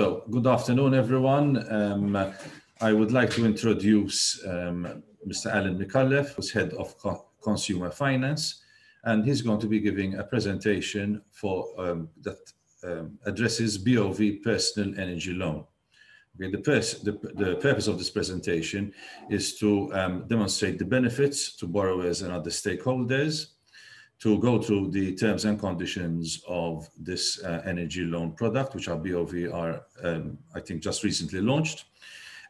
So, good afternoon, everyone. Um, I would like to introduce um, Mr. Alan McAuliffe, who's head of Co consumer finance, and he's going to be giving a presentation for um, that um, addresses BOV personal energy loan. Okay, the, the, the, purpose of this presentation is to um, demonstrate the benefits to borrowers and other stakeholders to go through the terms and conditions of this uh, energy loan product, which our BOV are, um, I think, just recently launched,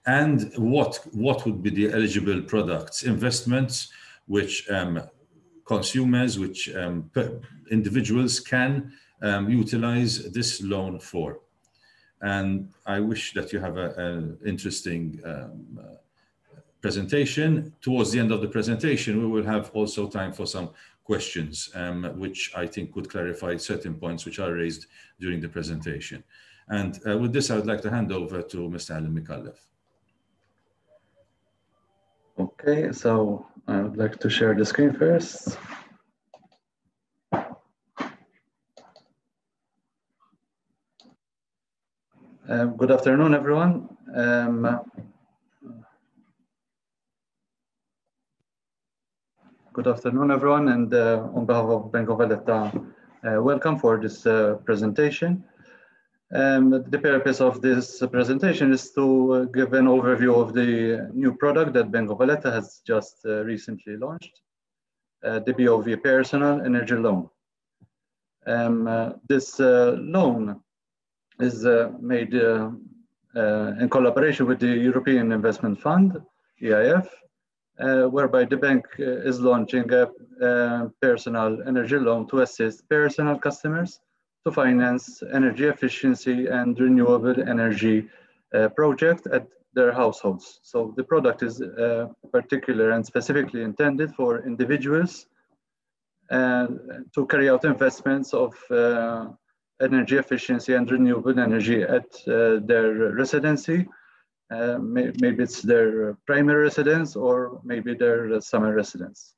and what, what would be the eligible products, investments, which um, consumers, which um, individuals can um, utilize this loan for. And I wish that you have an interesting um, uh, presentation. Towards the end of the presentation, we will have also time for some questions, um, which I think could clarify certain points which are raised during the presentation. And uh, with this, I would like to hand over to Mr. Alan McAuliffe. Okay, so I would like to share the screen first. Um, good afternoon, everyone. Um, Good afternoon, everyone, and uh, on behalf of Bank of Valletta, uh, welcome for this uh, presentation. Um, the purpose of this presentation is to uh, give an overview of the new product that Bank of Valletta has just uh, recently launched, uh, the BOV Personal Energy Loan. Um, this loan is made in collaboration with the European Investment Fund, EIF, whereby the bank uh, is launching a, a, personal energy loan to assist personal customers to finance energy efficiency and renewable energy uh, project at their households. So the product is uh, particular and specifically intended for individuals uh, to carry out investments of uh, energy efficiency and renewable energy at their residency uh, may, maybe it's their primary residence or maybe their summer residence.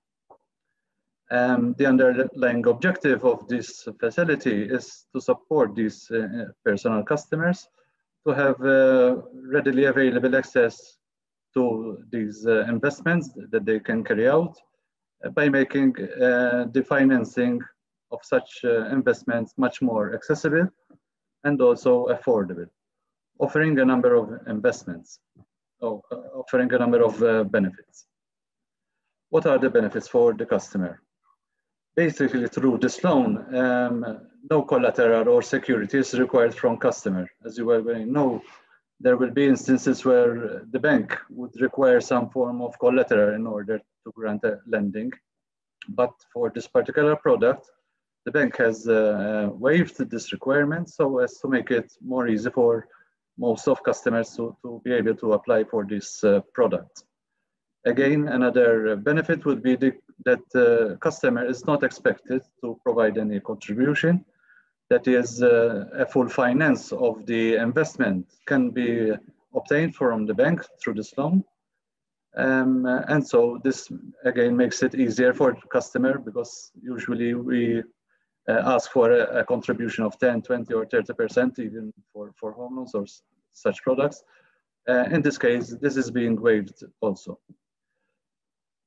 Um, the underlying objective of this facility is to support these uh, personal customers to have uh, readily available access to these uh, investments that they can carry out uh, by making uh, the financing of such investments much more accessible and also affordable offering a number of investments, oh, uh, offering a number of uh, benefits. What are the benefits for the customer? Basically, through this loan, um, no collateral or security is required from customer. As you well know, there will be instances where the bank would require some form of collateral in order to grant a lending. But for this particular product, the bank has uh, waived this requirement so as to make it more easy for most of customers to, to be able to apply for this uh, product. Again, another benefit would be the, that the customer is not expected to provide any contribution. That is, uh, a full finance of the investment can be obtained from the bank through this loan. Um, and so this again makes it easier for the customer because usually we uh, ask for a, a, contribution of 10, 20 or 30% even for, for home loans or such products. Uh, in this case, this is being waived also.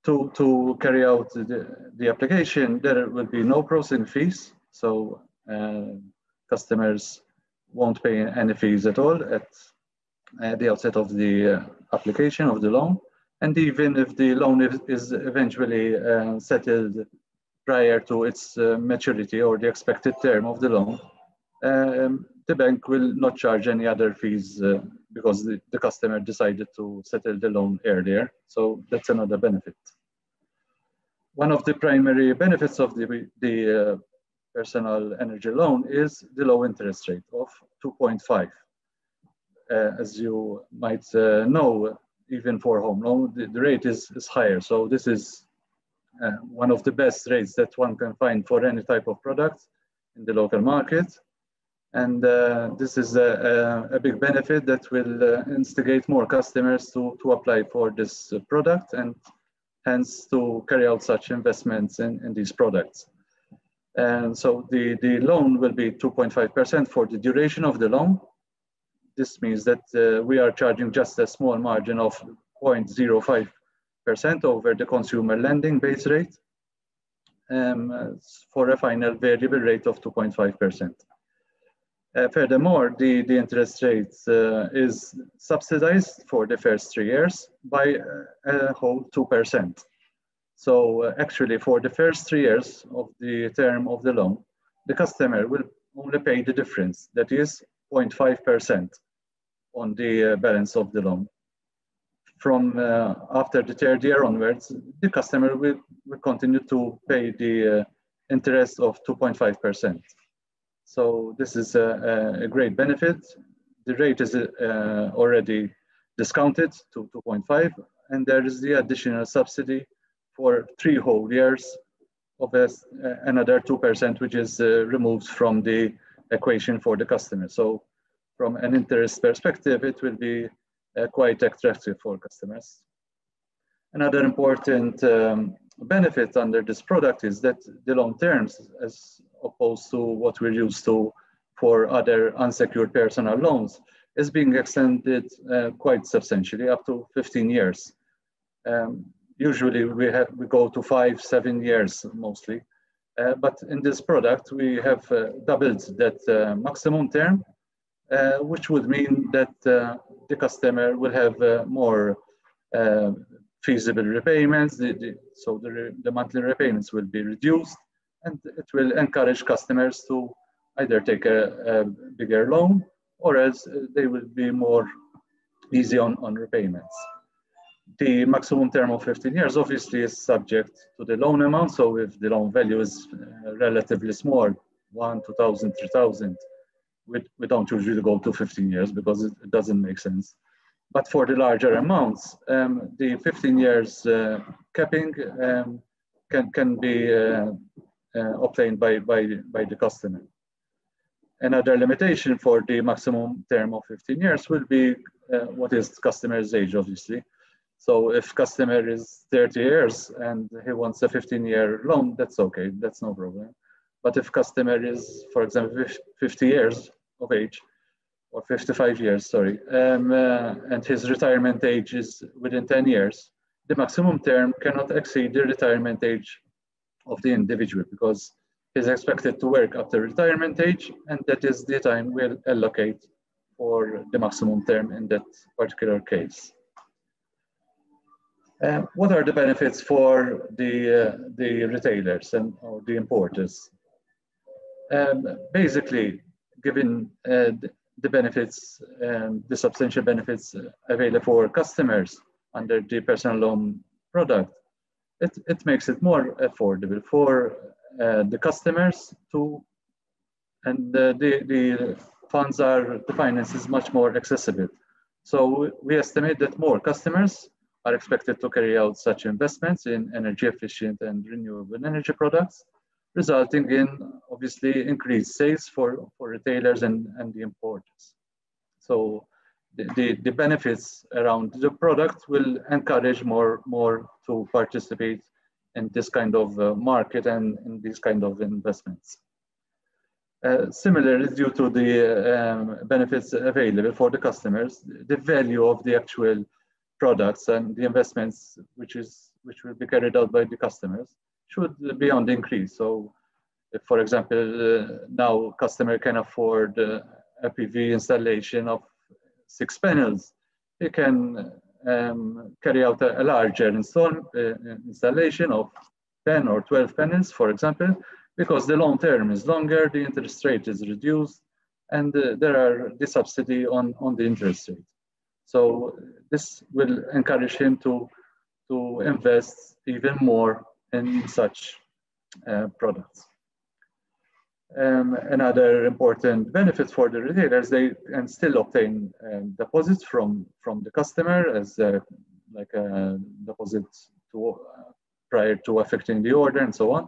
To, to carry out the, the application, there will be no processing fees. So uh, customers won't pay any fees at all at, at the outset of the uh, application of the loan. And even if the loan is, is eventually uh, settled prior to its uh, maturity or the expected term of the loan, um, the bank will not charge any other fees uh, because the, the, customer decided to settle the loan earlier. So that's another benefit. One of the primary benefits of the, the uh, personal energy loan is the low interest rate of 2.5. Uh, as you might uh, know, even for home loan, the, the rate is, is higher. So this is one of the best rates that one can find for any type of product in the local market. And uh, this is a, a, a, big benefit that will uh, instigate more customers to, to apply for this product and hence to carry out such investments in, in these products. And so the, the loan will be 2.5% for the duration of the loan. this means that uh, we are charging just a small margin of 0.05% over the consumer lending base rate um, for a final variable rate of 2.5%. Uh, furthermore, the, the interest rate uh, is subsidized for the first three years by a whole 2%. So uh, actually for the first three years of the term of the loan, the customer will only pay the difference, that is 0.5% on the uh, balance of the loan. From uh, after the third year onwards, the customer will, will continue to pay the uh, interest of 2.5%. So this is a, a, great benefit. The rate is uh, already discounted to 2.5 and there is the additional subsidy for three whole years of a, another 2% which is uh, removed from the equation for the customer. So from an interest perspective, it will be uh, quite attractive for customers. Another important um, benefit under this product is that the long terms, as opposed to what we're used to for other unsecured personal loans, is being extended uh, quite substantially up to 15 years. Um, usually we have we go to five, seven years mostly. Uh, but in this product, we have uh, doubled that uh, maximum term, uh, which would mean that uh, the customer will have uh, more feasible repayments. The, the, so the, the monthly repayments will be reduced and it will encourage customers to either take a, a bigger loan or else they will be more easy on, on repayments the maximum term of 15 years obviously is subject to the loan amount. So if the loan value is uh, relatively small, one, 2,000, 3,000, we, don't usually go to 15 years because it, it doesn't make sense. But for the larger amounts, um, the 15 years uh, capping um, can, can be uh, uh obtained by, by, by the customer. Another limitation for the maximum term of 15 years will be uh, what is customer's age, obviously. So if customer is 30 years and he wants a 15 year loan, that's okay, that's no problem. But if customer is, for example, 50 years of age, or 55 years, sorry, um, uh, and his retirement age is within 10 years, the maximum term cannot exceed the retirement age of the individual because he's expected to work after retirement age, and that is the time we'll allocate for the maximum term in that particular case. Um, what are the benefits for the, uh, the retailers and or the importers? Um, basically, given uh, the benefits, um, the substantial benefits available for customers under the personal loan product, it, it makes it more affordable for uh, the customers to, and the, the funds are, the finance is much more accessible. So we estimate that more customers are expected to carry out such investments in energy efficient and renewable energy products, resulting in obviously increased sales for, for retailers and, and the importers. So the, the, the benefits around the product will encourage more, more to participate in this kind of uh, market and in these kind of investments. Uh, similarly, due to the um, benefits available for the customers, the value of the actual products and the investments which is which will be carried out by the customers should be on the increase. So, for example, uh, now customer can afford uh, a PV installation of six panels, he can um, carry out a, a larger install, uh, installation of 10 or 12 panels, for example, because the long term is longer, the interest rate is reduced, and uh, there are the subsidy on, on the interest rate. So this will encourage him to, to invest even more in such uh, products. Um, another important benefit for the retailers, they can still obtain um, deposits from, from the customer as uh, like a deposit to, uh, prior to affecting the order and so on.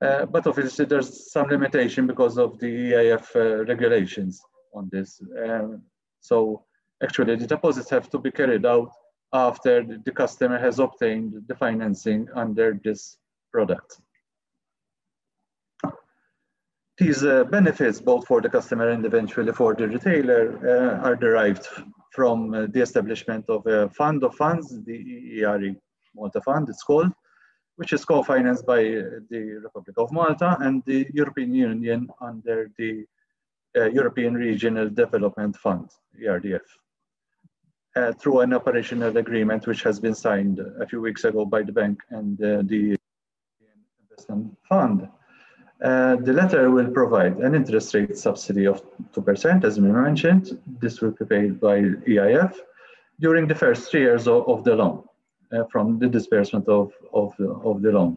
Uh, but obviously there's some limitation because of the EIF uh, regulations on this. Um, so Actually, the deposits have to be carried out after the customer has obtained the financing under this product. these uh, benefits, both for the customer and eventually for the retailer, uh, are derived from uh, the establishment of a fund of funds, the EERE Malta Fund, it's called, which is co-financed by the Republic of Malta and the European Union under the uh, European Regional Development Fund, ERDF, uh, through an operational agreement which has been signed a few weeks ago by the bank and uh, the Investment Fund. Uh, the letter will provide an interest rate subsidy of 2%, as we mentioned. This will be paid by EIF during the first three years of, of the loan, uh, from the disbursement of, of, the, of the loan.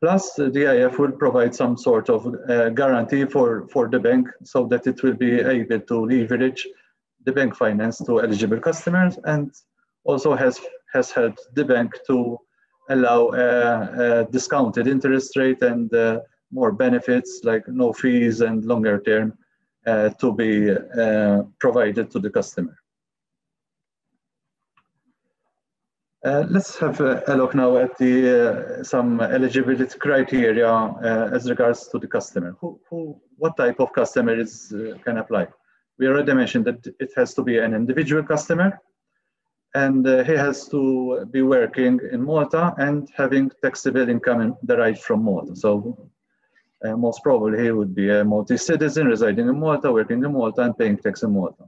Plus, the EIF will provide some sort of uh, guarantee for, for the bank so that it will be able to leverage the bank finance to eligible customers and also has, has helped the bank to allow a, a discounted interest rate and uh, more benefits like no fees and longer term uh, to be uh, provided to the customer. Uh, let's have a, look now at the uh, some eligibility criteria uh, as regards to the customer. Who, who, what type of customer is uh, can apply? We already mentioned that it has to be an individual customer, and he has to be working in Malta and having taxable income derived from Malta. So uh, most probably he would be a Maltese citizen residing in Malta, working in Malta, and paying tax in Malta.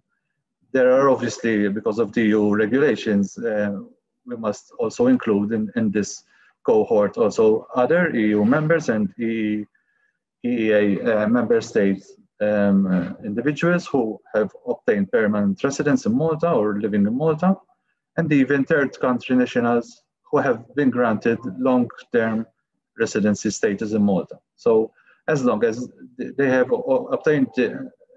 There are obviously, because of the EU regulations, uh, we must also include in, in this cohort also other EU members and EEA uh, member states um, uh, individuals who have obtained permanent residence in Malta or living in Malta, and even third country nationals who have been granted long-term residency status in Malta. So as long as they have obtained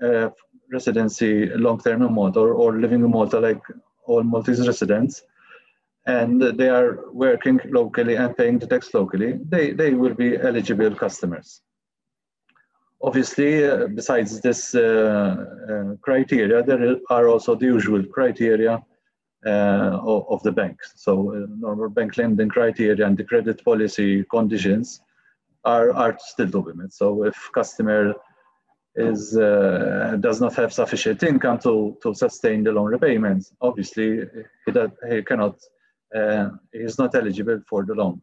uh, residency long-term in Malta or, or, living in Malta like all Maltese residents, and they are working locally and paying the tax locally, they, they will be eligible customers. Obviously, uh, besides this uh, uh criteria, there are also the usual criteria of, of, the bank. So uh, normal bank lending criteria and the credit policy conditions are, are still to So if customer is uh, does not have sufficient income to, to sustain the loan repayments, obviously he, he cannot, uh, he is not eligible for the loan.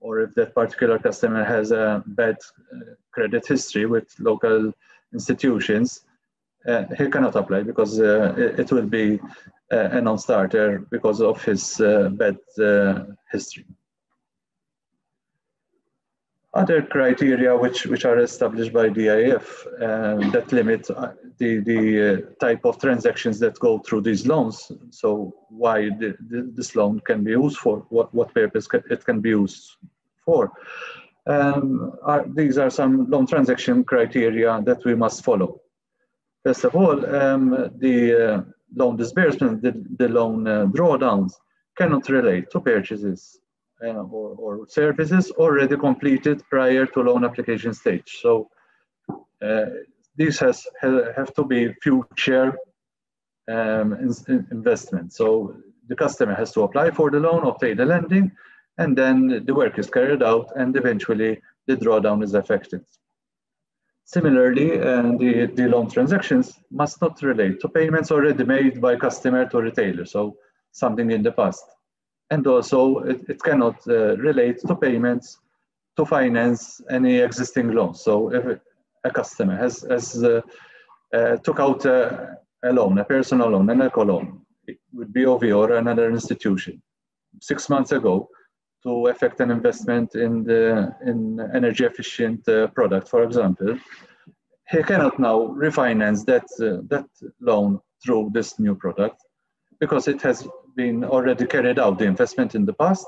Or if that particular customer has a bad uh, credit history with local institutions, uh, he cannot apply because uh, it, it, will be uh, a non-starter because of his bad history. Other criteria which, which are established by the EIF uh, that limit uh, the, the uh, type of transactions that go through these loans. So why the, the, this loan can be used for, what, what purpose it can be used for. Um, are, these are some loan transaction criteria that we must follow. First of all, um, the uh, loan disbursement, the, the loan uh, drawdowns cannot relate to purchases uh, or, or, services already completed prior to loan application stage. So uh, has, have to be future um, in, investment. So the customer has to apply for the loan, obtain the lending, and then the work is carried out and eventually the drawdown is effected. Similarly, uh, the, the loan transactions must not relate to payments already made by customer to retailer, so something in the past and also it, it cannot uh, relate to payments to finance any existing loans. So if a customer has, has uh, uh, took out a, a, loan, a personal loan, an eco loan, it would be OV or another institution six months ago to effect an investment in the in energy efficient uh, product, for example, he cannot now refinance that uh, that loan through this new product because it has been already carried out the investment in the past,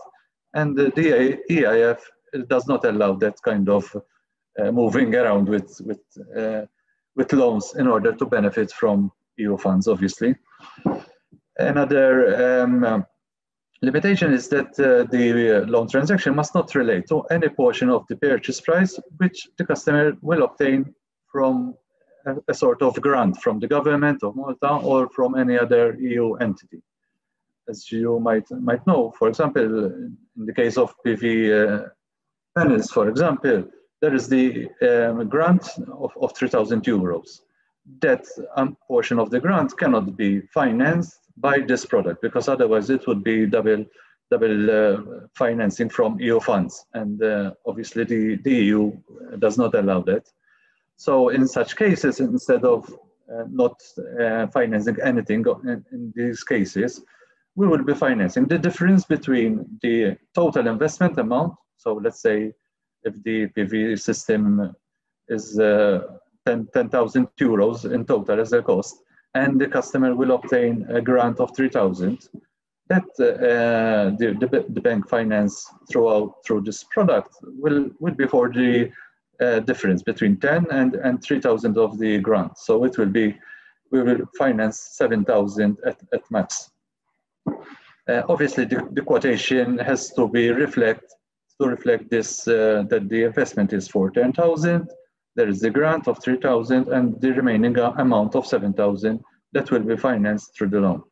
and the EIF does not allow that kind of uh, moving around with with uh, with loans in order to benefit from EU funds, obviously. Another um, limitation is that uh, the loan transaction must not relate to any portion of the purchase price which the customer will obtain from a, a sort of grant from the government of Malta or from any other EU entity as you might might know, for example, in the case of PV uh, panels, for example, there is the um, grant of, of 3,000 euros. That um, portion of the grant cannot be financed by this product because otherwise it would be double double uh, financing from EU funds, and uh, obviously the, the EU does not allow that. So in such cases, instead of uh, not uh, financing anything in, in, these cases, we will be financing the difference between the total investment amount. So let's say if the PV system is uh, 10,000 10, euros in total as a cost, and the customer will obtain a grant of 3,000, that uh, the, the, the, bank finance throughout through this product will, will be for the uh, difference between 10 and, and 3,000 of the grant. So it will be, we will finance 7,000 at, at max. Uh, obviously, the, the quotation has to be reflect to reflect this uh, that the investment is for 10,000. There is the grant of 3,000 and the remaining amount of 7,000 that will be financed through the loan.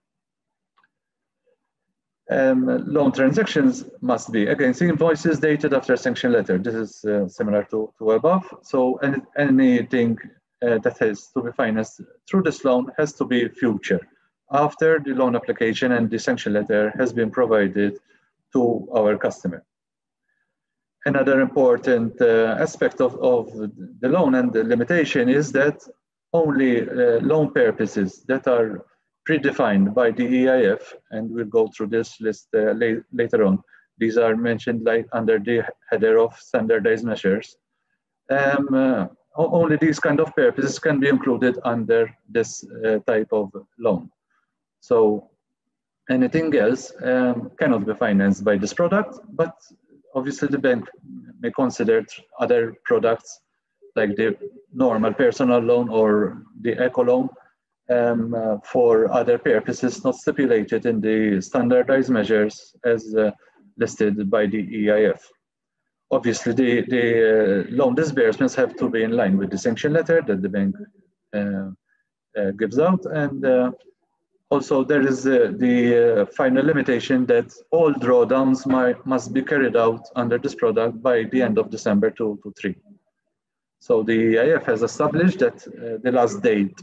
Um, loan transactions must be against invoices dated after sanction letter. This is uh, similar to, to above. So any, anything uh, that has to be financed through this loan has to be future after the loan application and the sanction letter has been provided to our customer. Another important uh, aspect of, of the loan and the limitation is that only uh, loan purposes that are predefined by the EIF, and we'll go through this list uh, la later on. These are mentioned like under the header of standardized measures. Um, uh, only these kind of purposes can be included under this uh, type of loan. So anything else um, cannot be financed by this product, but obviously the bank may consider other products like the normal personal loan or the eco loan um, uh, for other purposes not stipulated in the standardized measures as uh, listed by the EIF. Obviously, the, the uh, loan disbursements have to be in line with the sanction letter that the bank uh, uh, gives out. And uh, also there is the final limitation that all drawdowns must be carried out under this product by the end of December 2023. So the EIF has established that the last date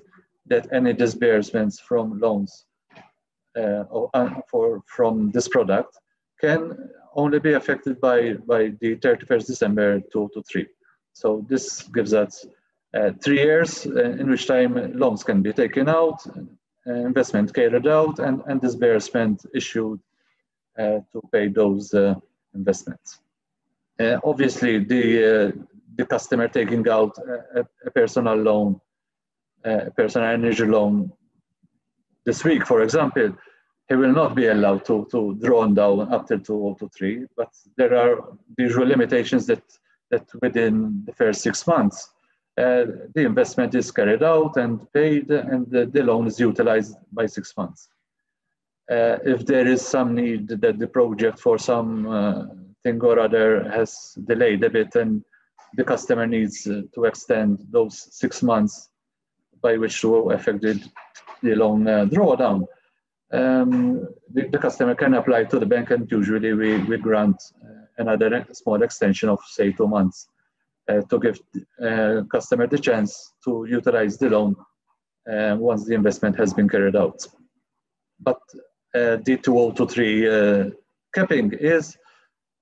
that any disbursements from loans uh, or, uh, for, from this product can only be affected by, by the 31st December 2023. So this gives us uh, three years uh, in which time loans can be taken out, uh, investment carried out, and, and disbursement issued uh, to pay those investments. obviously, the, the customer taking out a, a personal loan uh, personal energy loan this week, for example, he will not be allowed to, to draw down up to 2023, but there are usual limitations that, that within the first six months, uh, the investment is carried out and paid and the, the loan is utilized by six months. Uh, if there is some need that the project for some uh, thing or other has delayed a bit and the customer needs uh, to extend those six months by which to affect the, loan uh, drawdown. Um, the, the, customer can apply to the bank and usually we, we grant uh, another small extension of say two months uh, to give uh, customer the chance to utilize the loan uh, once the investment has been carried out. But uh, the 2023 uh, capping is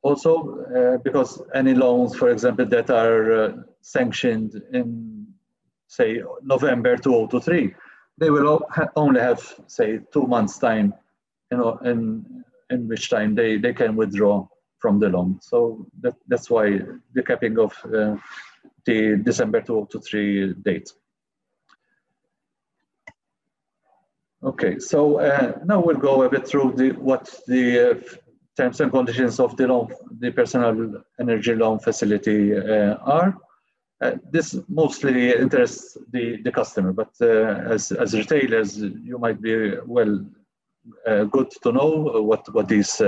also because any loans, for example, that are sanctioned in say November 2023, they will only have say two months time, you know, in in which time they they can withdraw from the loan. So that that's why the capping of uh, the December 2023 date. Okay, so uh, now we'll go a bit through the what the uh, terms and conditions of the loan, the personal energy loan facility uh, are. Uh, this mostly interests the, the customer, but uh, as, as retailers, you might be well uh, good to know what, what these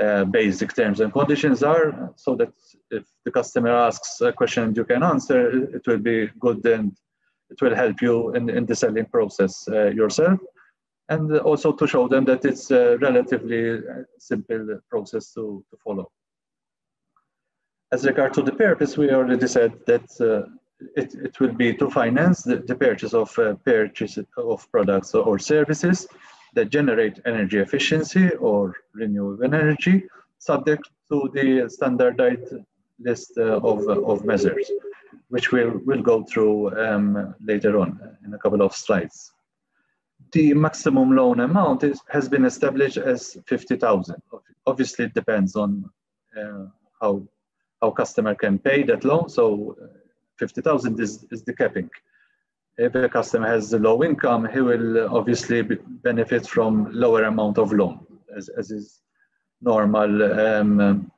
uh, basic terms and conditions are so that if the customer asks a question you can answer, it will be good and it will help you in, in the selling process uh, yourself. And also to show them that it's a relatively simple process to, to follow. As regard to the purpose, we already said that uh, it, it will be to finance the, the purchase of uh, purchase of products or services that generate energy efficiency or renewable energy, subject to the standardized list uh, of, of measures, which we'll, we'll go through um, later on in a couple of slides. The maximum loan amount is, has been established as 50,000. Obviously, it depends on uh, how, how customer can pay that loan. So uh, 50,000 is, is the capping. If a customer has low income, he will obviously benefit from lower amount of loan, as, as is normal um,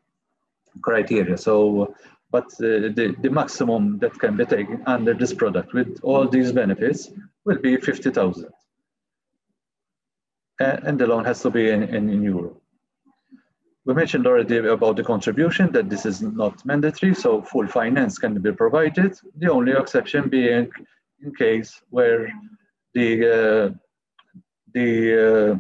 criteria. So, but uh, the, the maximum that can be taken under this product with all these benefits will be 50,000. Uh, and the loan has to be in, in, in euro. We mentioned already about the contribution that this is not mandatory, so full finance can be provided. The only exception being in case where the uh, the uh,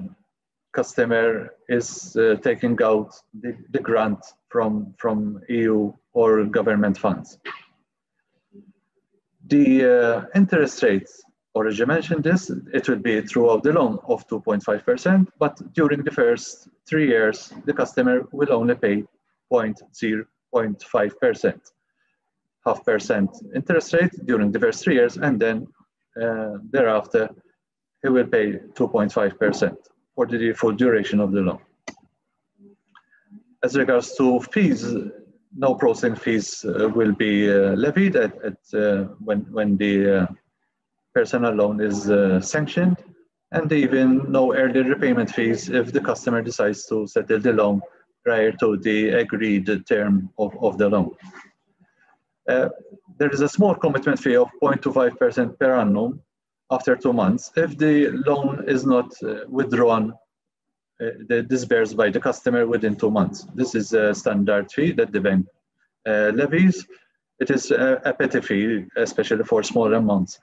customer is uh, taking out the, the grant from, from EU or government funds. The interest rates, already mentioned this, it will be throughout the loan of 2.5%, but during the first three years, the customer will only pay 0.05%, half percent interest rate during the first three years, and then uh, thereafter, he will pay 2.5% for the full duration of the loan. As regards to fees, no processing fees uh, will be uh, levied at, at uh, when, when the uh, personal loan is uh, sanctioned, and even no early repayment fees if the customer decides to settle the loan prior to the agreed term of, of the loan. Uh, there is a small commitment fee of 0.25% per annum after two months if the loan is not uh, withdrawn uh, disbursed by the customer within two months. This is a standard fee that the bank uh, levies. It is a, petty fee, especially for small amounts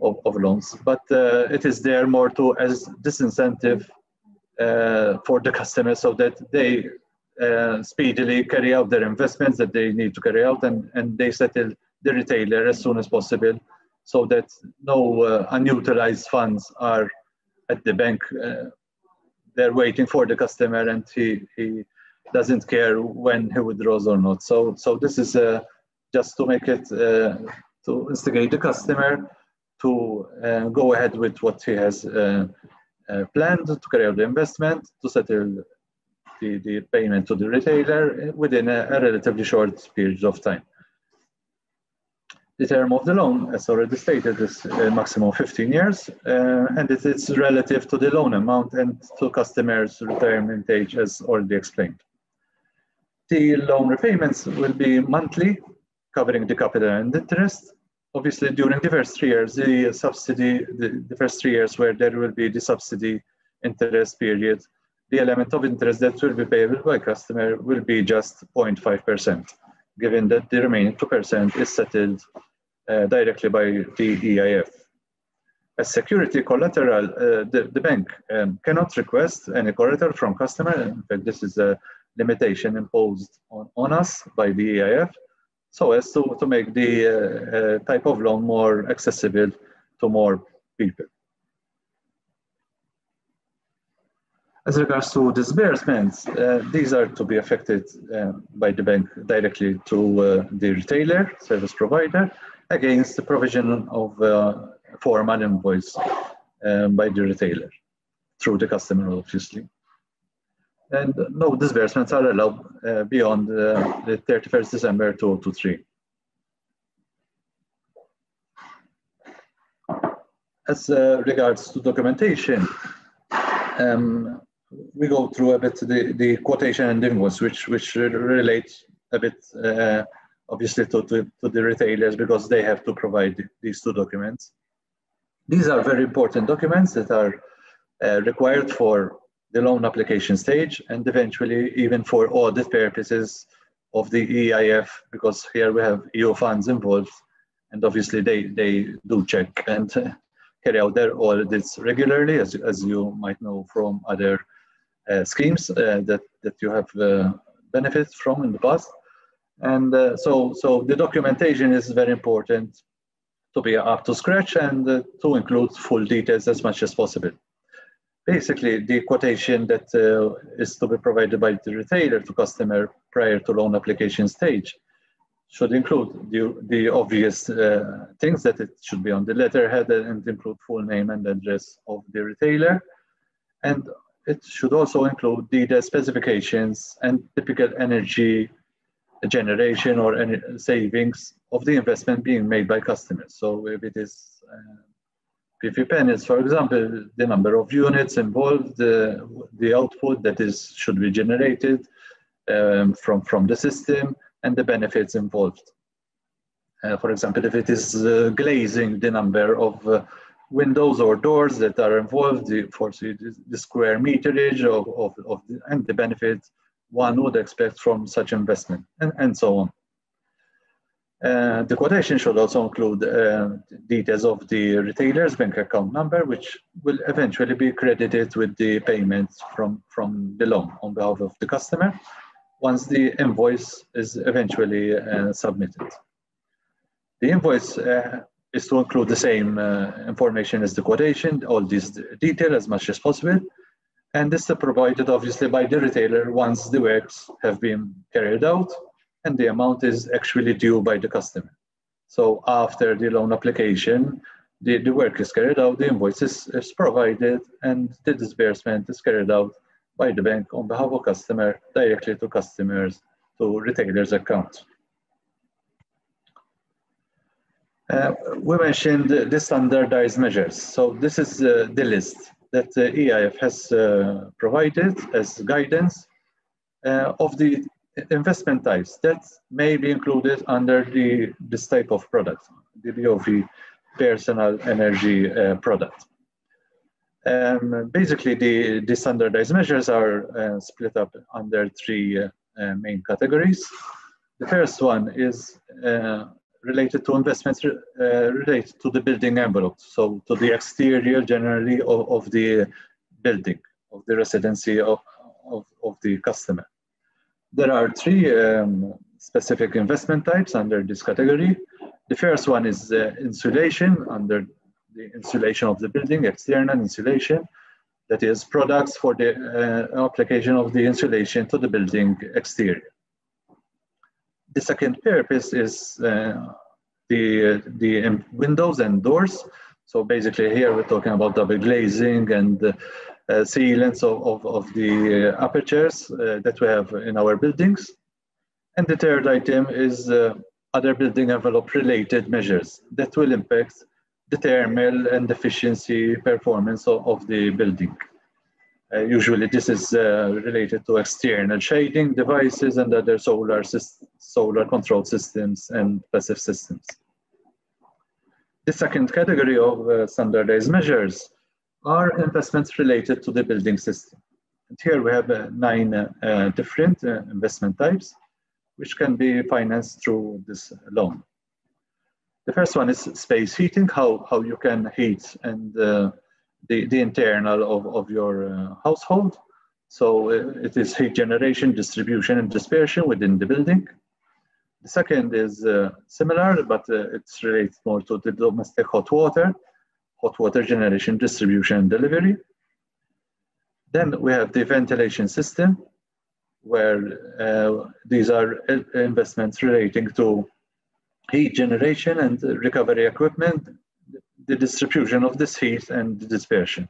of, of loans, but uh, it is there more to as disincentive uh, for the customer so that they uh, speedily carry out their investments that they need to carry out and, and they settle the retailer as soon as possible so that no uh, unutilized funds are at the bank. Uh, they're waiting for the customer and he, he doesn't care when he withdraws or not. So, so this is uh, just to make it, uh, to instigate the customer to go ahead with what he has planned to carry out the investment, to settle the, the payment to the retailer within a, a relatively short period of time. The term of the loan, as already stated, is a maximum 15 years, uh, and it is relative to the loan amount and to customers' retirement age, as already explained. The loan repayments will be monthly, covering the capital and interest. Obviously, during the first three years, the subsidy, the, the first three years where there will be the subsidy interest period, the element of interest that will be payable by customer will be just 0.5%, given that the remaining 2% is settled uh, directly by the EIF. As security collateral, uh, the, the bank um, cannot request any collateral from customer. In fact, this is a limitation imposed on, on us by the EIF so as to, to make the uh, uh, type of loan more accessible to more people. As regards to disbursements, uh, these are to be affected uh, by the bank directly to uh, the retailer, service provider, against the provision of uh, formal invoice um, by the retailer through the customer, obviously. And no disbursements are allowed uh, beyond uh, the 31st December 2023. As uh, regards to documentation, um, we go through a bit the, the quotation and invoice, which, which relates a bit uh, obviously to, to, to the retailers because they have to provide these two documents. These are very important documents that are uh, required for the loan application stage and eventually even for audit purposes of the EIF because here we have EU funds involved and obviously they, they do check and uh, carry out their audits regularly as, as you might know from other schemes uh, that, that you have uh, benefited from in the past. And uh, so, so the documentation is very important to be up to scratch and uh, to include full details as much as possible. Basically, the quotation that uh, is to be provided by the retailer to customer prior to loan application stage should include the, the obvious uh, things that it should be on the letterhead and include full name and address of the retailer. And it should also include the, specifications and typical energy generation or any savings of the investment being made by customers. So if it is uh, PV panels, for example, the number of units involved, the, the output that is should be generated um, from, from the system, and the benefits involved. Uh, for example, if it is uh, glazing, the number of uh, windows or doors that are involved, for the, square meterage of, of, of the, and the benefits one would expect from such investment, and, and so on. Uh, the quotation should also include uh, details of the retailer's bank account number, which will eventually be credited with the payments from, from the loan on behalf of the customer once the invoice is eventually uh, submitted. The invoice uh, is to include the same uh, information as the quotation, all these detail as much as possible. And this is provided obviously by the retailer once the works have been carried out and the amount is actually due by the customer. So after the loan application, the, the work is carried out, the invoice is, is provided, and the disbursement is carried out by the bank on behalf of customer directly to customers to retailers' accounts. Uh, we mentioned the standardized measures. So this is uh, the list that uh, EIF has uh, provided as guidance uh, of the investment types that may be included under the this type of product, the BOV personal energy product. Um, basically, the, the standardized measures are split up under three main categories. The first one is related to investments uh, related to the building envelope, so to the exterior generally of, of the building, of the residency of, of, of the customer. There are three um, specific investment types under this category. The first one is uh, insulation under the insulation of the building, external insulation, that is products for the uh, application of the insulation to the building exterior. The second purpose is uh, the, the windows and doors. So basically here we're talking about double glazing and uh, sealants of, of, of the apertures uh, that we have in our buildings. And the third item is uh, other building envelope related measures that will impact the thermal and efficiency performance of, of the building. Uh, usually this is uh, related to external shading devices and other solar, solar control systems and passive systems. The second category of uh, standardized measures are investments related to the building system. And here we have uh, nine uh, different uh, investment types, which can be financed through this loan. The first one is space heating, how, how you can heat and the, the internal of, of your uh, household. So uh, it is heat generation, distribution, and dispersion within the building. The second is uh, similar, but uh, it's related more to the domestic hot water, hot water generation, distribution, and delivery. Then we have the ventilation system, where uh, these are investments relating to heat generation and recovery equipment, the distribution of this heat and the dispersion.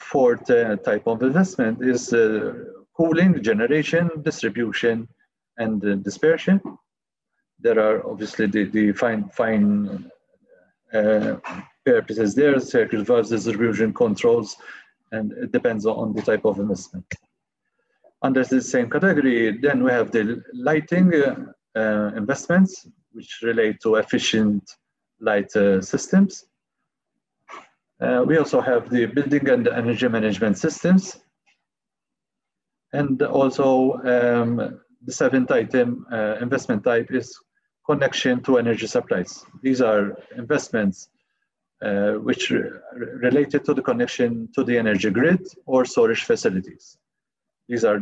Fourth uh, type of investment is uh, cooling, generation, distribution, and uh, dispersion. There are obviously the, the fine, fine uh, purposes there, circuit valves, distribution controls, and it depends on the type of investment. Under the same category, then we have the lighting, uh, uh, investments which relate to efficient light systems. Uh, we also have the building and energy management systems. And also um, the seventh item uh, investment type is connection to energy supplies. These are investments uh, which re related to the connection to the energy grid or storage facilities. These are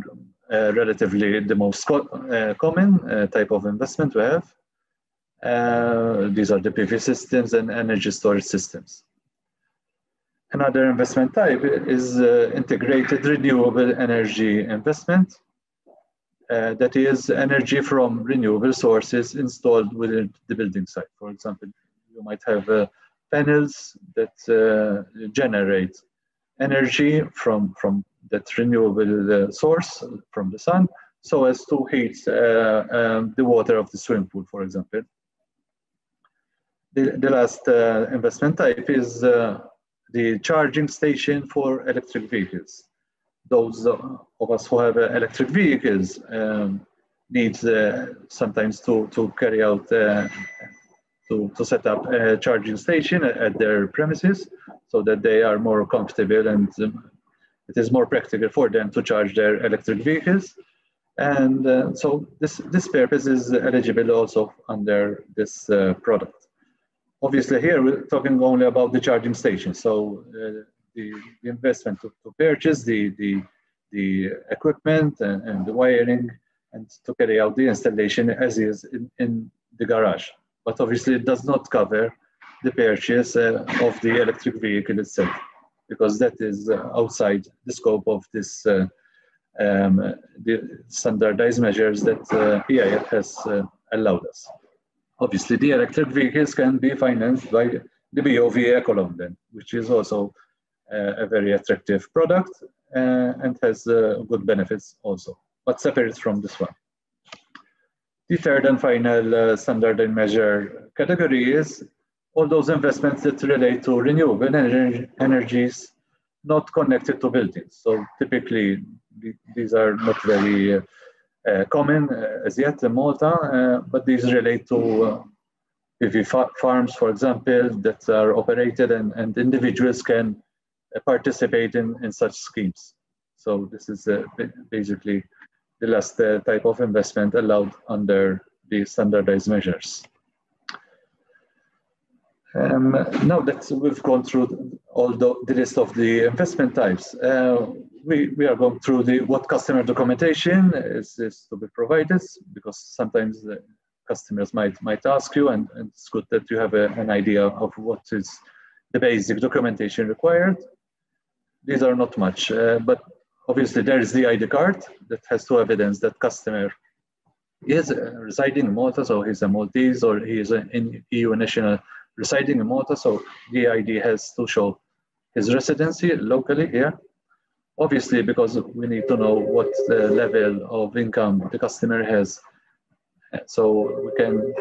uh, relatively the most co uh, common uh, type of investment we have. Uh, these are the PV systems and energy storage systems. Another investment type is uh, integrated renewable energy investment. Uh, that is energy from renewable sources installed within the building site. For example, you might have panels that generate energy from, from that renewable uh, source from the sun so as to heat uh, um, the water of the swimming pool, for example. The, the last uh, investment type is the charging station for electric vehicles. Those of us who have electric vehicles um, need uh, sometimes to, to carry out, uh, to, to set up a charging station at their premises so that they are more comfortable and um, it is more practical for them to charge their electric vehicles. And uh, so this, this purpose is eligible also under this uh, product. Obviously here we're talking only about the charging station. So uh, the, the, investment to, to, purchase the, the, the equipment and, and, the wiring and to carry out the installation as is in, in the garage. But obviously it does not cover the purchase uh, of the electric vehicle itself because that is uh, outside the scope of this uh, um, the standardized measures that uh, EIF has allowed us. Obviously, the electric vehicles can be financed by the BOV Eco Loan, which is also a very attractive product and has good benefits also, but separate from this one. The third and final uh, standard and measure category is all those investments that relate to renewable energy, energies not connected to buildings. So typically, these are not very uh, uh, common uh, as yet in Malta, uh, but these relate to PV fa farms, for example, that are operated and, and individuals can participate in, in such schemes. So this is basically the last type of investment allowed under the standardized measures. Um, now that we've gone through all the, the list of the investment types, uh, we, we are going through the what customer documentation is, is to be provided because sometimes the customers might might ask you and, and it's good that you have a, an idea of what is the basic documentation required. These are not much, uh, but obviously there is the ID card that has to evidence that customer is uh, residing in Malta, so he's a Maltese or he is an EU national residing in Malta, so the ID has to show his residency locally here. Obviously, because we need to know what the level of income the customer has, so we can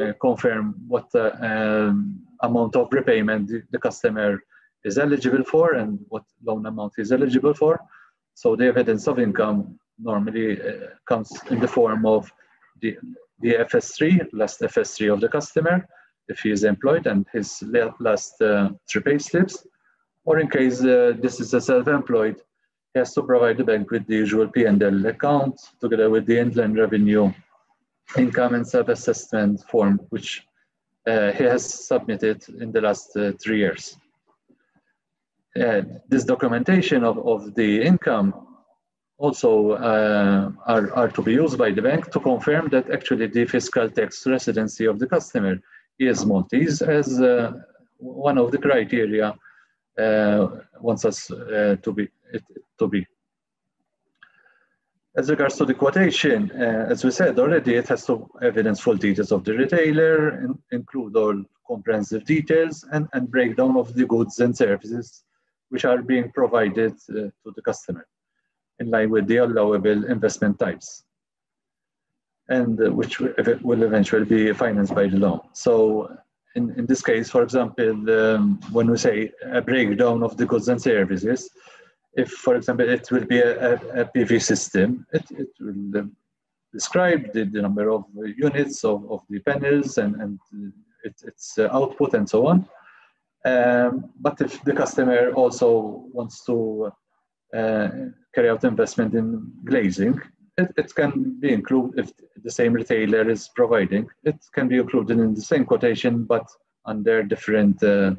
uh, confirm what the um, amount of repayment the, customer is eligible for and what loan amount is eligible for. So the evidence of income normally uh, comes in the form of the, the FS3, last FS3 of the customer, if he is employed and his last uh, three pay slips, or in case uh, this is a self-employed, he has to provide the bank with the usual P&L account together with the Inland Revenue income and self-assessment form, which uh, he has submitted in the last uh, three years. This documentation of, of the income also uh, are, are to be used by the bank to confirm that actually the fiscal tax residency of the customer is Maltese as uh, one of the criteria wants us uh, to be to be. As regards to the quotation, uh, as we said already, it has to evidence full details of the retailer, in, include all comprehensive details, and, and breakdown of the goods and services which are being provided uh, to the customer in line with the allowable investment types and uh, which will eventually be financed by the loan. So in, in this case, for example, um, when we say a breakdown of the goods and services, if, for example, it will be a, a, a PV system, it, it will um, describe the, the number of units of, of the panels and, and it, its uh, output and so on. Um, but if the customer also wants to uh, carry out investment in glazing, it, it can be included if the same retailer is providing. It can be included in the same quotation, but under different uh,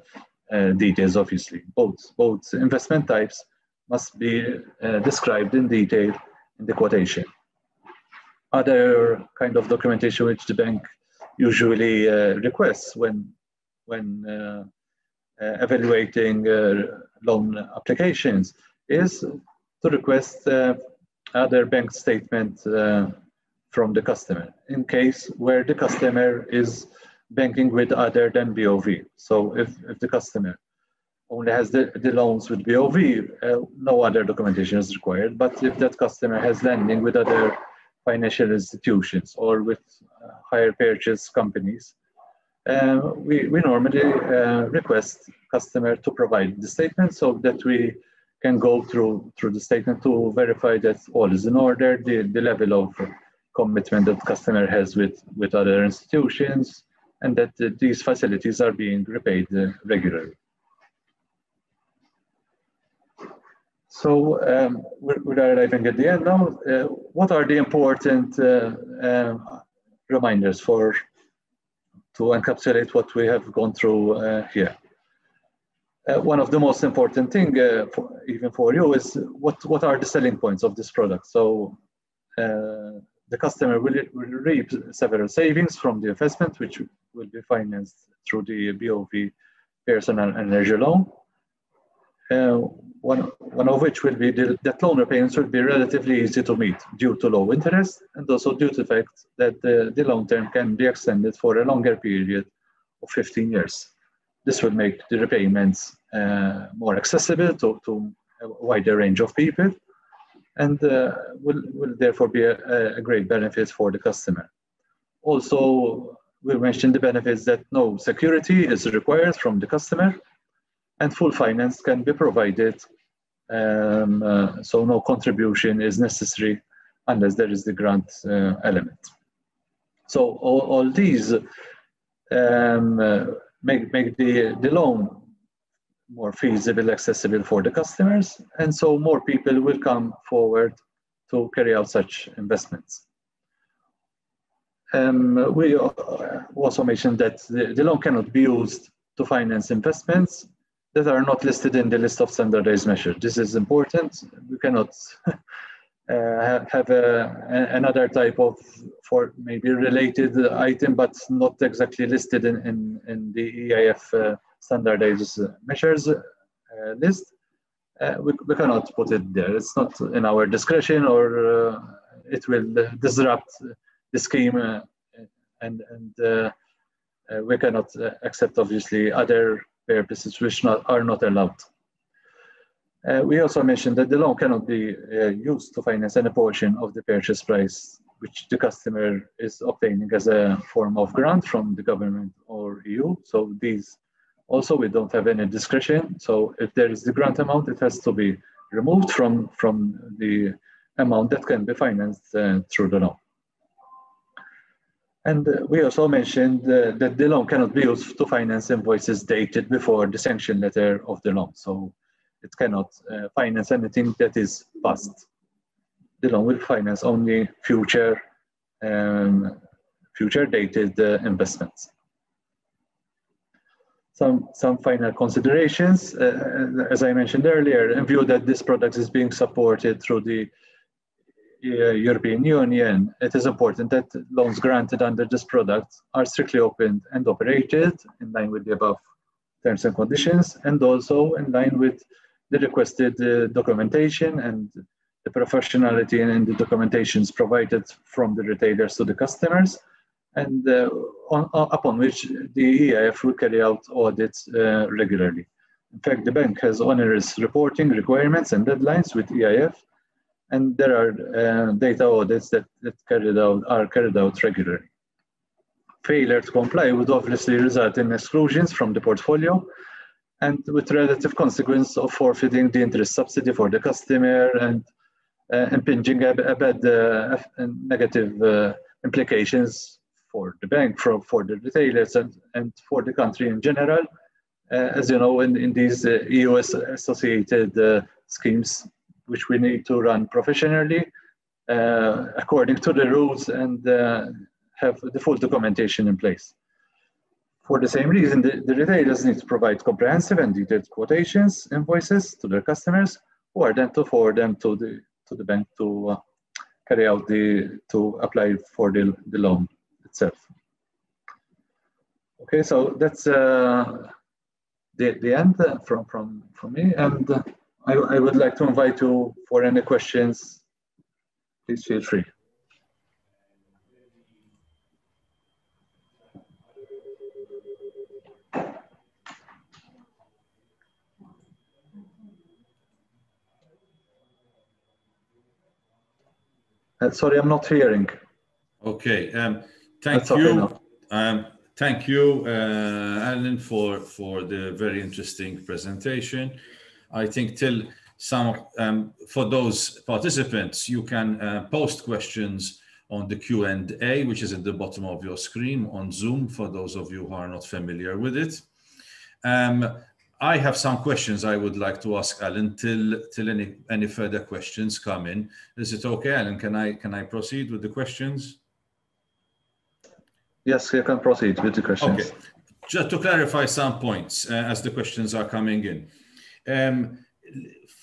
uh, details, obviously. Both, both investment types must be uh, described in detail in the quotation. Other kind of documentation which the bank usually uh, requests when, when uh, uh, evaluating loan applications is to request other bank statement from the customer in case where the customer is banking with other than BOV. So if, if the customer only has the, the loans with BOV, uh, no other documentation is required. But if that customer has lending with other financial institutions or with uh, hire purchase companies, uh, we, we normally uh, request customer to provide the statement so that we can go through through the statement to verify that all is in order, the, the level of commitment that customer has with, with other institutions, and that uh, these facilities are being repaid uh, regularly. So um, we're, arriving at the end now. Uh, what are the important uh, um, reminders for to encapsulate what we have gone through uh, here? Uh, one of the most important thing, uh, for, even for you, is what what are the selling points of this product. So uh, the customer will, will reap several savings from the investment, which will be financed through the BOV personal energy loan. Uh, one, one of which will be the, that loan repayments will be relatively easy to meet due to low interest and also due to the fact that the, the loan term can be extended for a longer period of 15 years. This will make the repayments uh, more accessible to, to a wider range of people and uh, will, will therefore be a, a great benefit for the customer. Also, we mentioned the benefits that no security is required from the customer and full finance can be provided um, uh, so no contribution is necessary unless there is the grant uh, element. So all, all these um, uh, make, make the, the loan more feasible, accessible for the customers, and so more people will come forward to carry out such investments. Um, we also mentioned that the, the loan cannot be used to finance investments that are not listed in the list of standardized measures. This is important. We cannot uh, have a, a, another type of for maybe related item, but not exactly listed in, in, in the EIF uh, standardized measures uh, list. Uh, we, we cannot put it there. It's not in our discretion or uh, it will disrupt the scheme and, and we cannot accept obviously other purposes which not, are not allowed. Uh, we also mentioned that the loan cannot be uh, used to finance any portion of the purchase price which the customer is obtaining as a form of grant from the government or EU. So these also we don't have any discretion. So if there is the grant amount, it has to be removed from, from the amount that can be financed uh, through the loan. And uh, we also mentioned uh, that the loan cannot be used to finance invoices dated before the sanction letter of the loan. So it cannot uh, finance anything that is past. The loan will finance only future, um, future dated uh, investments. Some, some final considerations, uh, as I mentioned earlier, in view that this product is being supported through the uh, European Union, it is important that loans granted under this product are strictly opened and operated in line with the above terms and conditions, and also in line with the requested uh, documentation and the professionality in the documentations provided from the retailers to the customers, and uh, on, upon which the EIF will carry out audits uh, regularly. In fact, the bank has onerous reporting requirements and deadlines with EIF and there are uh, data audits that, that carried out, are carried out regularly. Failure to comply would obviously result in exclusions from the portfolio and with relative consequence of forfeiting the interest subsidy for the customer and uh, impinging a, bad uh, negative uh, implications for the bank, for, for the retailers and, and for the country in general. Uh, as you know, in, in these uh, EU associated uh, schemes, which we need to run professionally according to the rules and have the full documentation in place. For the same reason, the, the, retailers need to provide comprehensive and detailed quotations, invoices to their customers, who are then to forward them to the, to the bank to, uh, carry out the to apply for the, the loan itself. Okay, so that's uh, the, the end from, from, from me. And I, I would like to invite you for any questions. Please feel free. Uh, sorry, I'm not hearing. Okay. Um, thank That's you. Um, thank you, uh, Alan, for for the very interesting presentation. I think till some um, for those participants, you can uh, post questions on the Q&A, which is at the bottom of your screen on Zoom, for those of you who are not familiar with it. Um, I have some questions I would like to ask Alan till till any any further questions come in. Is it okay, Alan? Can I can I proceed with the questions? Yes, you can proceed with the questions. Okay. Just to clarify some points uh, as the questions are coming in. Um,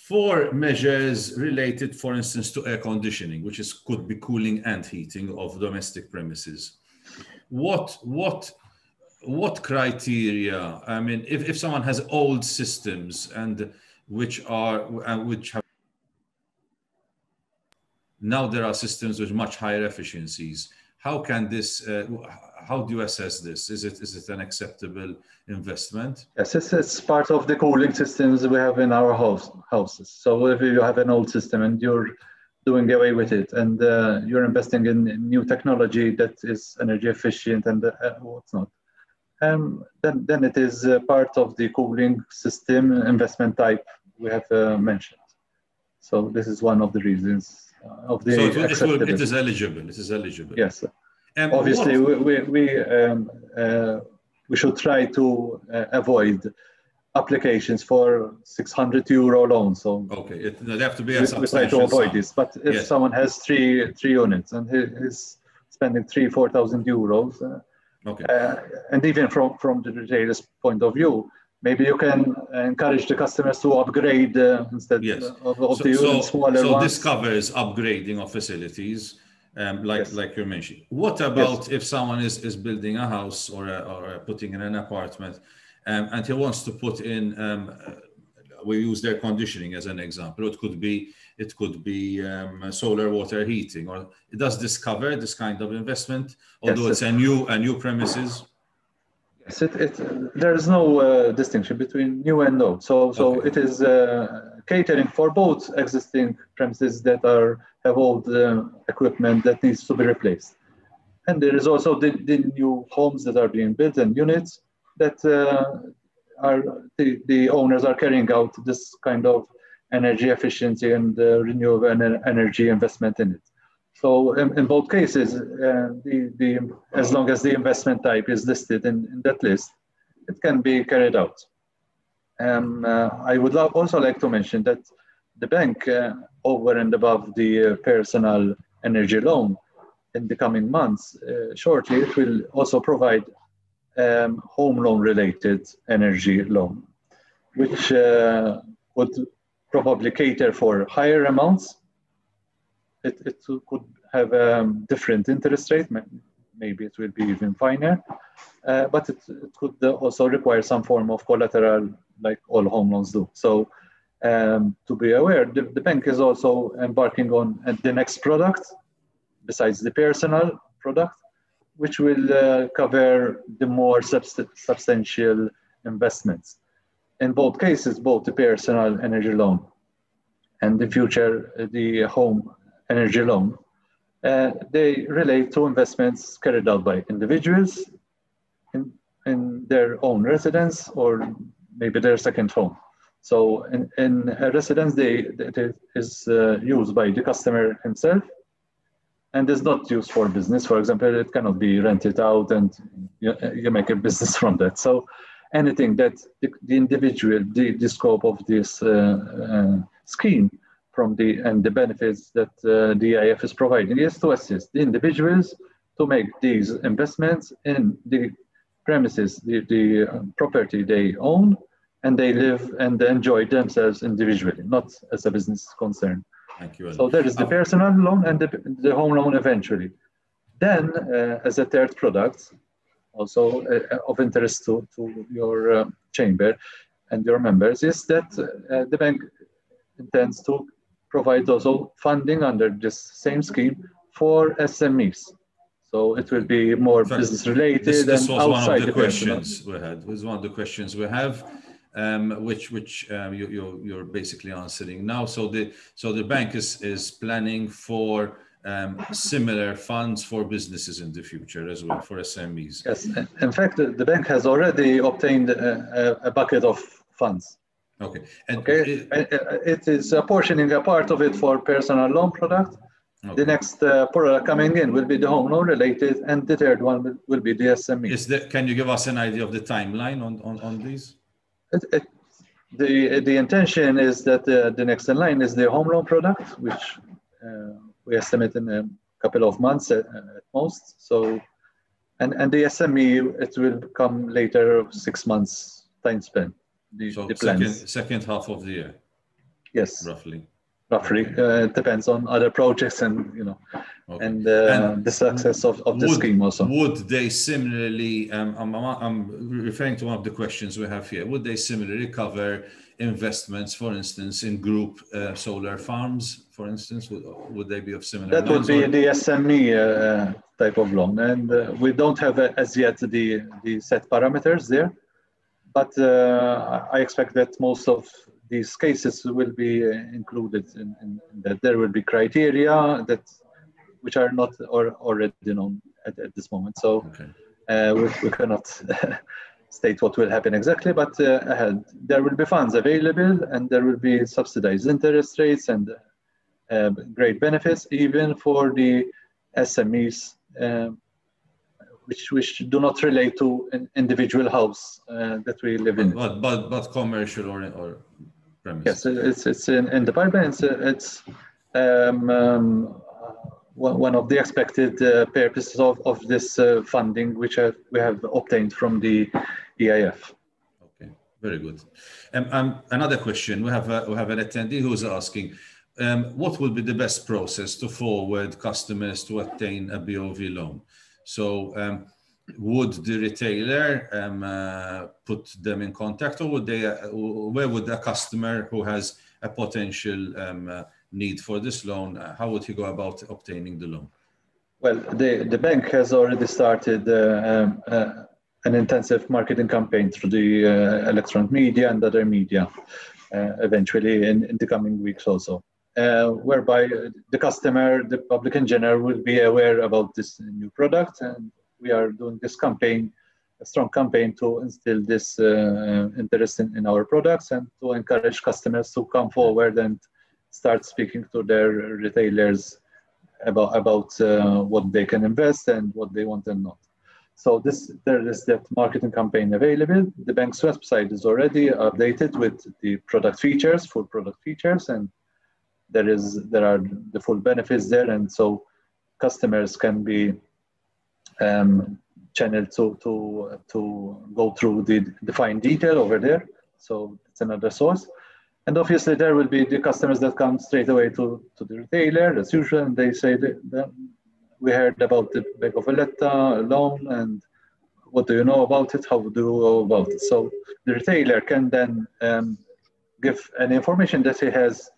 for measures related, for instance, to air conditioning, which is could be cooling and heating of domestic premises. What what what criteria? I mean, if, if someone has old systems and which are uh, which have now there are systems with much higher efficiencies. How can this? Uh, how do you assess this? Is it is it an acceptable investment? Yes, it's, it's part of the cooling systems we have in our house houses. So if you have an old system and you're doing away with it and uh, you're investing in new technology that is energy efficient and uh, what's not, um, then, then it is part of the cooling system investment type we have uh, mentioned. So this is one of the reasons uh, of the. So it, will, it is eligible. It is eligible. Yes. Um, Obviously, we we we, um, uh, we should try to uh, avoid applications for 600 euro loans. So okay, it, they have to be a we, we try to avoid sum. this. But if yes. someone has three three units and he is spending three four thousand euros uh, Okay. Uh, and even from, from the retailer's point of view, maybe you can encourage the customers to upgrade uh, instead yes. of, of so, the so, smaller so ones. this covers upgrading of facilities, um, like yes. like you mentioned. What about yes. if someone is, is building a house or, a, or a putting in an apartment, um, and he wants to put in um, we use their conditioning as an example. It could be it could be um, solar water heating, or it does this cover this kind of investment, although yes, it's a new a new premises. Yes, it, it there is no uh, distinction between new and old. So so okay. it is uh, catering for both existing premises that are have old uh, equipment that needs to be replaced, and there is also the, the new homes that are being built and units that uh, are the, the owners are carrying out this kind of energy efficiency and uh, renewable energy investment in it. So in, in both cases, uh, the, the, as long as the investment type is listed in, in that list, it can be carried out. Um, uh, I would also like to mention that the bank, uh, over and above the uh, personal energy loan, in the coming months, uh, shortly, it will also provide um, home loan related energy loan, which uh, would probably cater for higher amounts. It, it could have a um, different interest rate, maybe it will be even finer, uh, but it, it, could also require some form of collateral like all home loans do. So um, to be aware, the, the, bank is also embarking on the next product besides the personal product, which will uh, cover the more subst substantial investments. In both cases, both the personal energy loan and the future, uh, the home energy loan, uh, they relate to investments carried out by individuals in, in their own residence or maybe their second home. So in, in a residence, they, it is uh, used by the customer himself and is not used for business. For example, it cannot be rented out and you, you make a business from that. So anything that the, the individual, the, the scope of this uh, uh, scheme from the and the benefits that uh, the EIF is providing is to assist the individuals to make these investments in the premises, the, the property they own, and they live and enjoy themselves individually, not as a business concern. Thank you. So there is the personal loan and the, the home loan eventually. Then, uh, as a third product, also uh, of interest to, to your uh, chamber and your members, is that uh, the bank intends to provide also funding under this same scheme for SMEs. So it will be more business related this, this and outside one of the, questions we had. This was one of the questions we have um, which which um, you, you're, you're basically answering now. So the so the bank is is planning for um, similar funds for businesses in the future as well for SMEs. Yes, in fact, the bank has already obtained a, a bucket of funds. Okay. And okay. It, it is apportioning a part of it for personal loan product. Okay. The next uh, product coming in will be the home loan related, and the third one will, will be the SME. Is there, can you give us an idea of the timeline on, on, on these? It, it, the, the intention is that uh, the next in line is the home loan product, which uh, we estimate in a couple of months at, at, most. So, and, and the SME, it will come later, six months time span. The, so the second, second half of the year. Yes. Roughly roughly. Uh, it depends on other projects and you know, okay. and, uh, and, the success of, of the would, scheme also. Would they similarly? Um, I'm, I'm referring to one of the questions we have here. Would they similarly cover investments, for instance, in group uh, solar farms, for instance? Would, would they be of similar? That would be or? the SME uh, type of loan, and uh, we don't have uh, as yet the the set parameters there. But I expect that most of these cases will be uh, included in, in, that there will be criteria that which are not or, already known at, at this moment. So okay. uh, we, we, cannot state what will happen exactly, but uh, ahead there will be funds available and there will be subsidized interest rates and uh, great benefits even for the SMEs um, which, which do not relate to an individual house uh, that we live in. But, but, but commercial or, or premise. Yes, it's it's in, in the pipeline. It's it's um, um, one of the expected uh, purposes of, of this uh, funding, which have, we have obtained from the EIF. Okay, very good. Um, um, another question: We have a, we have an attendee who's asking. Um, what will be the best process to forward customers to obtain a BOV loan? So, um, would the retailer um, uh, put them in contact or would they uh, where would a customer who has a potential um, uh, need for this loan uh, how would he go about obtaining the loan? Well the, the bank has already started uh, um, uh, an intensive marketing campaign through the electronic media and other media eventually in, in the coming weeks also. Whereby the customer the public in general will be aware about this new product and we are doing this campaign, a strong campaign to instill this uh, interest in, in our products and to encourage customers to come forward and start speaking to their retailers about about uh, what they can invest and what they want and not. So this there is that marketing campaign available. The bank's website is already updated with the product features, full product features, and there is there are the full benefits there, and so customers can be um, channel to, to, to go through the fine detail over there. So it's another source. And obviously there will be the customers that come straight away to, to the retailer as usual and they say that, that we heard about the Bank of Valletta loan and what do you know about it? How do you know about it? So the retailer can then um, give an information that he has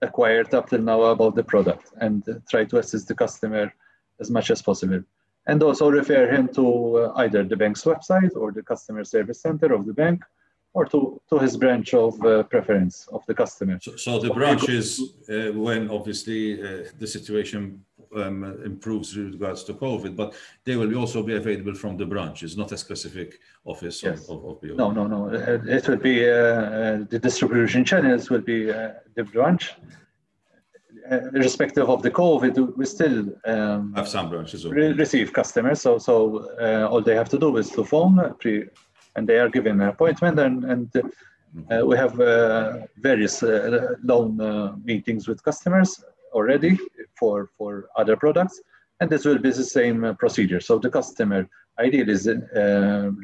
acquired up till now about the product and try to assist the customer as much as possible and also refer him to uh, either the bank's website or the customer service center of the bank or to, to his branch of uh, preference of the customer. So, so the branches, uh, when obviously uh, the situation um, improves with regards to COVID, but they will also be available from the branch. It's not a specific office yes. of, of, of No, no, no. Uh, it will be uh, the distribution channels will be the branch uh, irrespective of the COVID, we still um, have some branches re receive customers. So, so uh, all they have to do is to phone, pre and they are given an appointment, and and uh, we have uh, various uh, loan uh, meetings with customers already for for other products, and this will be the same procedure. So the customer ideally is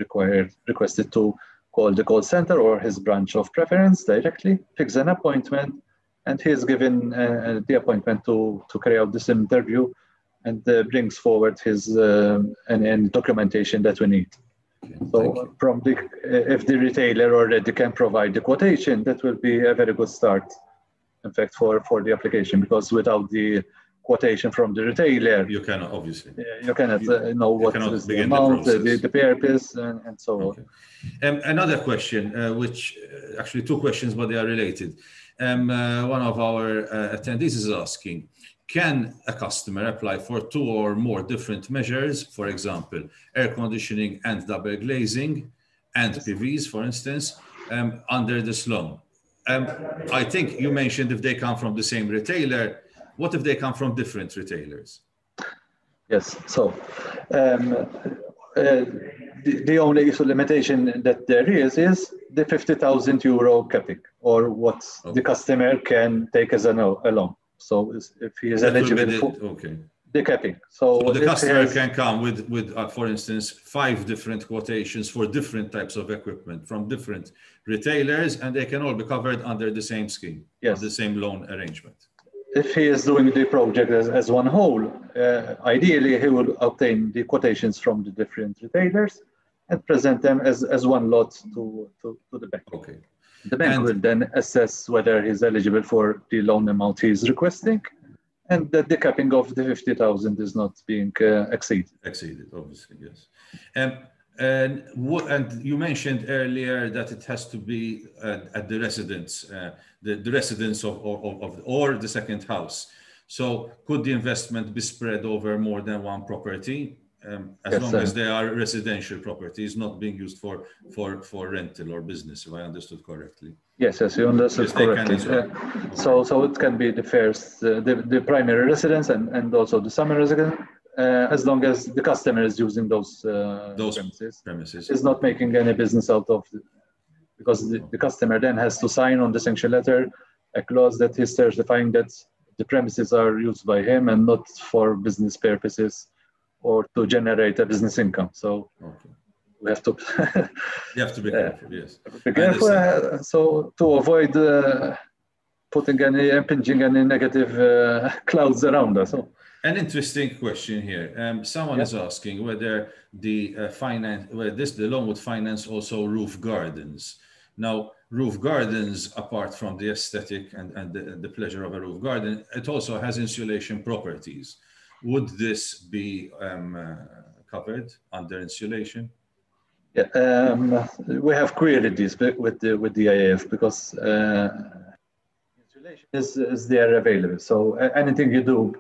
required requested to call the call center or his branch of preference directly, fix an appointment and he's given uh, the appointment to, to carry out this interview and uh, brings forward his um, and, and documentation that we need. So from the, if the retailer already can provide the quotation, that will be a very good start, in fact, for, for the application, because without the quotation from the retailer, You cannot, obviously. you cannot uh, know what is the begin the amount, the, the purpose, and, and so on. Okay. Um, another question, uh, which uh, actually two questions, but they are related. Um, one of our uh, attendees is asking, can a customer apply for two or more different measures, for example, air conditioning and double glazing and PVs, for instance, um, under this loan? Um, I think you mentioned if they come from the same retailer, what if they come from different retailers? Yes, so um, uh, the, the only limitation that there is is the 50,000 euro capping or what Okay. the customer can take as a, no, a loan. So if he is That eligible the- for Okay. the capping. So, So the customer has- can come with, with, uh, for instance, five different quotations for different types of equipment from different retailers, and they can all be covered under the same scheme, Yes. the same loan arrangement. if he is doing the project as, as one whole, uh, ideally he will obtain the quotations from the different retailers and present them as, as one lot to, to, to the bank. Okay. The bank will then assess whether he's eligible for the loan amount he's requesting and that the capping of the 50,000 is not being uh, exceeded. Exceeded, obviously, yes. Um, and what, and you mentioned earlier that it has to be uh, at the residence, uh, the, the residence of, of, of, or the second house. So could the investment be spread over more than one property? Um, as Yes, long sir. as they are residential properties, not being used for, for, for rental or business, if I understood correctly. Yes, yes, you understood Yes, correctly. well. Uh, so, so it can be the first, uh, the, the primary residence and, and also the summer residence, uh, as long as the customer is using those, uh, Those premises. premises. Is not making any business out of, the, because the, the customer then has to sign on the sanction letter a clause that is certifying that the premises are used by him and not for business purposes or to generate a business income. So Okay. we have to You have to be careful, yes. be careful. uh, so to avoid uh, putting any impinging any negative uh, clouds around us. So, An interesting question here. Um, someone Yeah. is asking whether the uh, finance, whether this the loan would finance also roof gardens. Now, roof gardens, apart from the aesthetic and, and the, the pleasure of a roof garden, it also has insulation properties. Would this be um, uh, covered under insulation? yeah, um, we have created this with with the with the EIF because uh, insulation is, is there available. So anything you do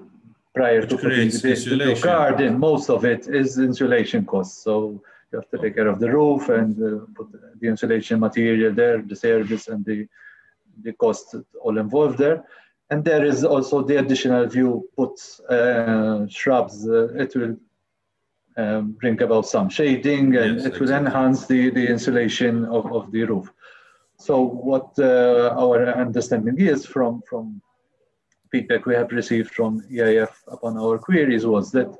prior Which to putting the, the garden, most of it is insulation costs. So you have to take care of the roof and uh, put the insulation material there, the service and the the cost all involved there. And there is also the additional view put uh, shrubs. Uh, it will um, bring about some shading and Yes, it will enhance the, the insulation of, of the roof. So what uh, our understanding is from, from feedback we have received from EIF upon our queries was that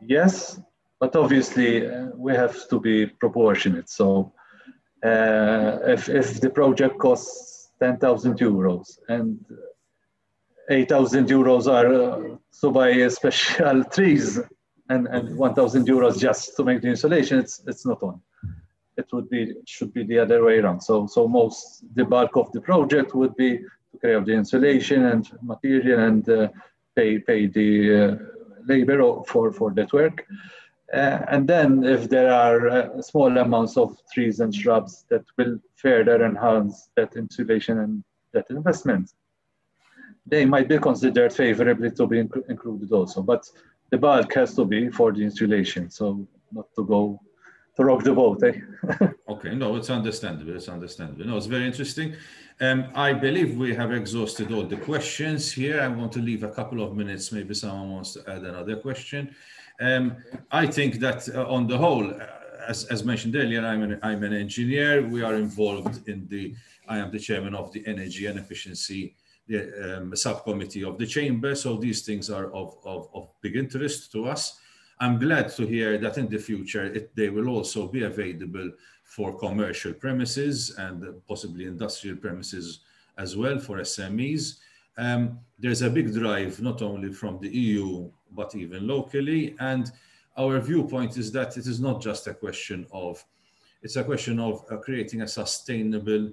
yes, but obviously uh, we have to be proportionate. So uh, if, if the project costs 10,000 euros and 8,000 euros are uh, to buy special trees and, and 1,000 euros just to make the insulation, it's, it's not on. It would be, should be the other way around. So, so most, the bulk of the project would be to out the insulation and material and uh, pay, pay the uh, labor for, for that work. Uh, and then if there are uh, small amounts of trees and shrubs that will further enhance that insulation and that investment, they might be considered favorably to be inc- included also. But the bulk has to be for the insulation, so not to go to rock the boat. Eh? Okay, no, it's understandable. It's understandable. No, it's very interesting. Um, I believe we have exhausted all the questions here. I want to leave a couple of minutes. Maybe someone wants to add another question. Um, I think that uh, on the whole, uh, as, as mentioned earlier, I'm an, I'm an engineer. We are involved in the, I am the chairman of the energy and efficiency the, um, subcommittee of the chamber. So these things are of, of, of big interest to us. I'm glad to hear that in the future it, they will also be available for commercial premises and possibly industrial premises as well for SMEs. um, there's a big drive not only from the EU but even locally, and our viewpoint is that it is not just a question of it's a question of uh, creating a sustainable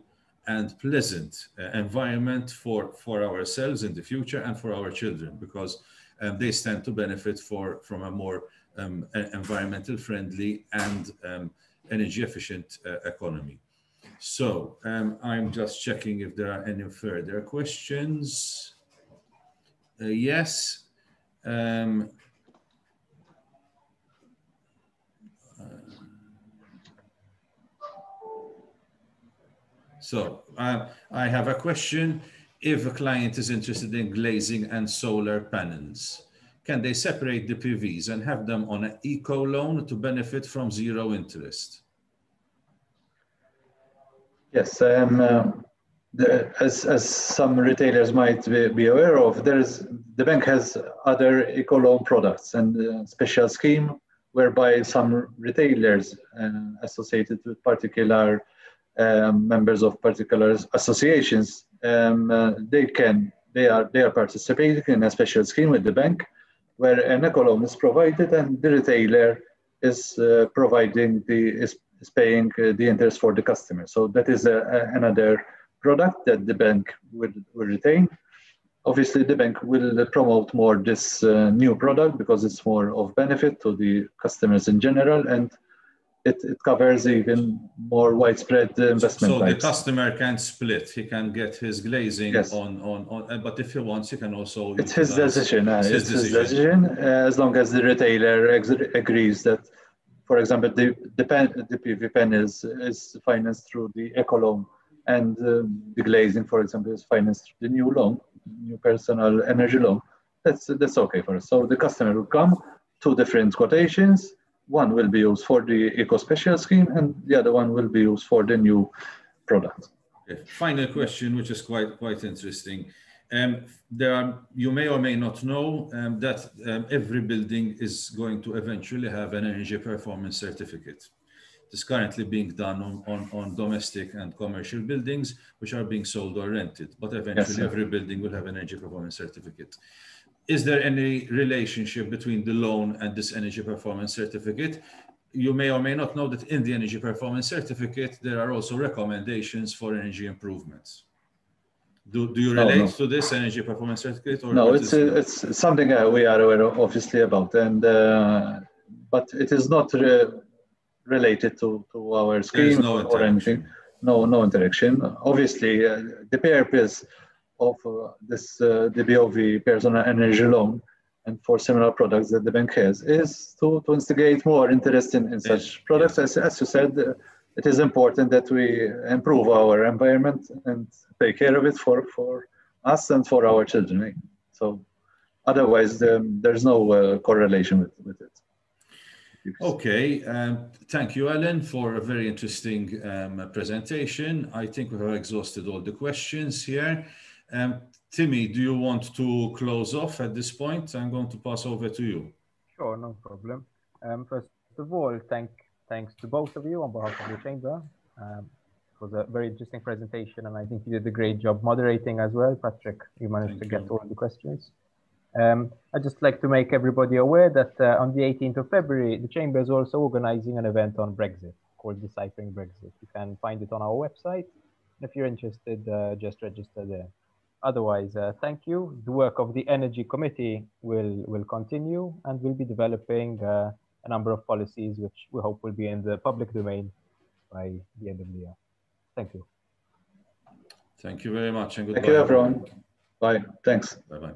and pleasant uh, environment for, for ourselves in the future and for our children because um, they stand to benefit for, from a more um, environmental friendly and um, energy efficient uh, economy. So um, I'm just checking if there are any further questions. Uh, yes. So uh, I have a question. If a client is interested in glazing and solar panels, can they separate the PVs and have them on an eco loan to benefit from zero interest? Yes, um, uh, the, as, as some retailers might be, be, aware of, there's the bank has other eco loan products and a special scheme whereby some retailers uh, associated with particular um, members of particular associations, um, uh, they can they are they are participating in a special scheme with the bank, where an eco loan is provided and the retailer is uh, providing the is, is paying uh, the interest for the customer. So that is a, a, another product that the bank will, will retain. Obviously, the bank will promote more this uh, new product because it's more of benefit to the customers in general and it, it covers even more widespread investment. So, so the customer can split. He can get his glazing yes. on, on, on, uh, but if he wants, he can also. It's his decision. Uh, it's, his, it's decision. his decision uh, as long as the retailer agrees that, for example, the, the, pen, the PV pen is, is financed through the eco loan and um, the glazing, for example, is financed through the new loan, new personal energy loan. That's, that's okay for us. So the customer will come, two different quotations, one will be used for the eco special scheme and the other one will be used for the new product. Okay. Final question, which is quite quite interesting. Um, there are, you may or may not know um, that um, every building is going to eventually have an energy performance certificate. It's currently being done on, on, on, domestic and commercial buildings, which are being sold or rented. But eventually, yes, every building will have an energy performance certificate is there any relationship between the loan and this energy performance certificate? You may or may not know that in the energy performance certificate, there are also recommendations for energy improvements. Do, do you relate no. to this energy performance certificate? Or no, it's, a, it's something uh, we are aware of, obviously about, and uh, but it is not re related to, to our scheme no or anything. No, no interaction. Obviously, uh, the purpose of uh, this uh, the BOV personal energy loan and for similar products that the bank has is to, to instigate more interest in, in such products. As, as you said, uh, it is important that we improve our environment and take care of it for, for us and for our children. So otherwise, um, there's no uh, correlation with, with it. Okay, um, thank you, Alan, for a very interesting um, presentation. I think we have exhausted all the questions here. Um, Timmy, do you want to close off at this point? I'm going to pass over to you. Sure, no problem. Um, first of all, thank thanks to both of you on behalf of the chamber. Um, it was a very interesting presentation, and I think you did a great job moderating as well, Patrick. You managed thank to you. get all the questions. Um, I'd just like to make everybody aware that uh, on the 18th of February, the Chamber is also organizing an event on Brexit called Deciphering Brexit. You can find it on our website. If you're interested, uh, just register there. Otherwise, uh, thank you. The work of the Energy Committee will, will continue and we'll be developing uh, a number of policies which we hope will be in the public domain by the end of the year. Thank you. Thank you very much. And goodbye. Thank you, everyone. Bye. Thanks. Bye-bye.